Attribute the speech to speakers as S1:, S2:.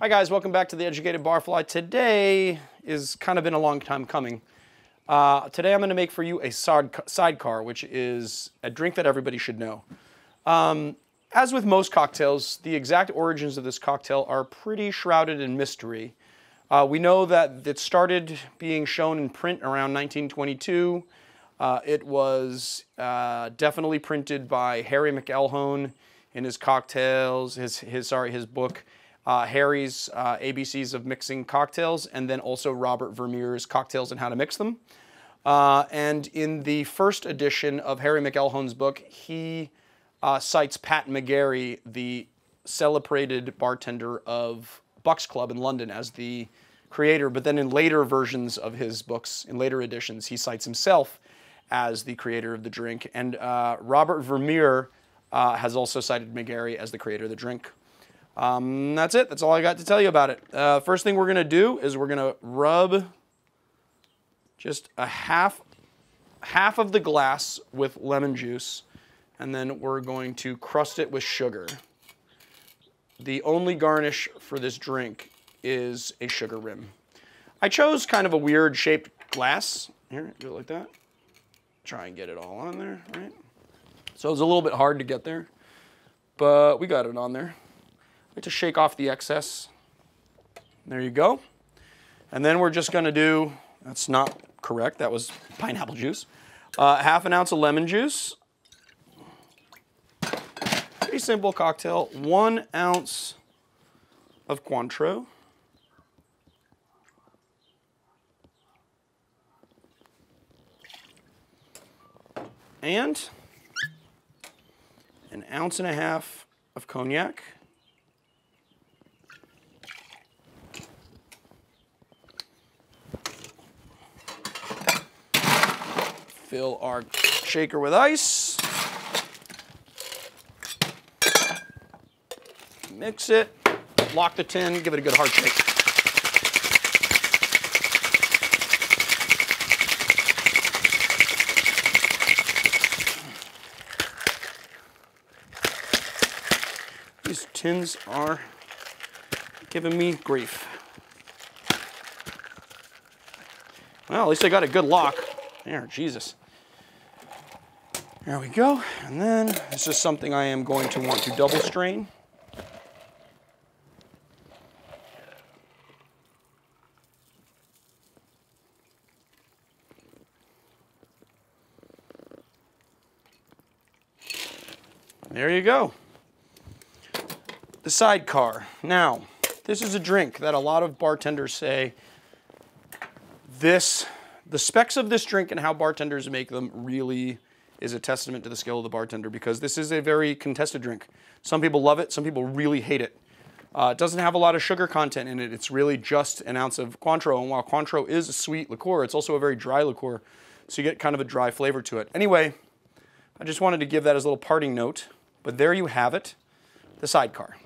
S1: Hi guys, welcome back to the Educated Barfly. Today is kind of been a long time coming. Uh, today I'm going to make for you a sidecar, which is a drink that everybody should know. Um, as with most cocktails, the exact origins of this cocktail are pretty shrouded in mystery. Uh, we know that it started being shown in print around 1922. Uh, it was uh, definitely printed by Harry McElhone in his cocktails, his, his sorry, his book, uh, Harry's uh, ABCs of Mixing Cocktails, and then also Robert Vermeire's Cocktails and How to Mix Them. Uh, and in the first edition of Harry McElhone's book, he cites Pat McGarry, the celebrated bartender of Bucks Club in London as the creator, but then in later versions of his books, in later editions, he cites himself as the creator of the drink. And uh, Robert Vermeer uh, has also cited McGarry as the creator of the drink. Um, that's it. That's all I got to tell you about it. Uh, first thing we're going to do is we're going to rub just a half, half of the glass with lemon juice, and then we're going to crust it with sugar. The only garnish for this drink is a sugar rim. I chose kind of a weird shaped glass. Here, do it like that. Try and get it all on there, right? So it's a little bit hard to get there, but we got it on there. To shake off the excess. There you go. And then we're just gonna do, that's not correct, that was pineapple juice. Uh, half an ounce of lemon juice, Pretty simple cocktail. One ounce of Cointreau. And an ounce and a half of cognac. Fill our shaker with ice. Mix it, lock the tin, give it a good hard shake. These tins are giving me grief. Well, at least I got a good lock. There, Jesus. There we go. And then this is something I am going to want to double strain. There you go. The sidecar. Now, this is a drink that a lot of bartenders say this, the specs of this drink and how bartenders make them really is a testament to the skill of the bartender because this is a very contested drink. Some people love it, some people really hate it. Uh, it doesn't have a lot of sugar content in it. It's really just an ounce of Cointreau. And while Cointreau is a sweet liqueur, it's also a very dry liqueur. So you get kind of a dry flavor to it. Anyway, I just wanted to give that as a little parting note. But there you have it, the sidecar.